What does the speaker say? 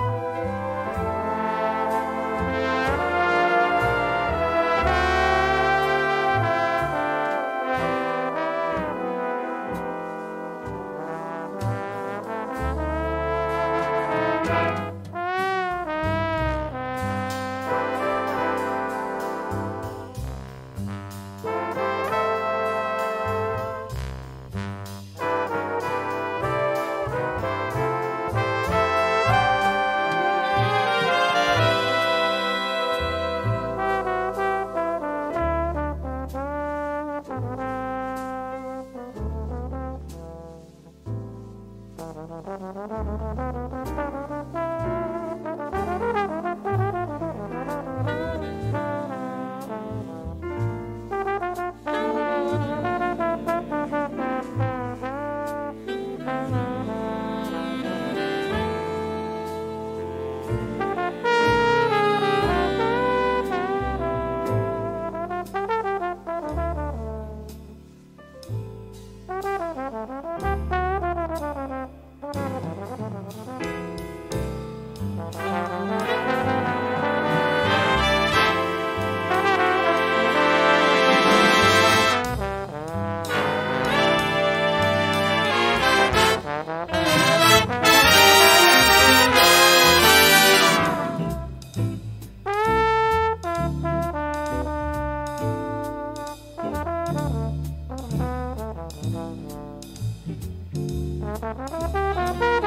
Música Thank you. Thank you.